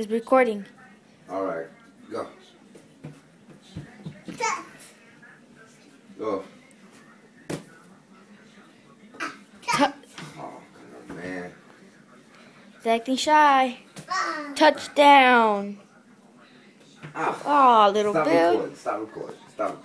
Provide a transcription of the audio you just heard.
It's recording. All right, go. Go. Tu- Oh, on, man. He's acting shy. Touchdown. Ah, Oh, little Stop Bill. recording. Stop recording. Stop.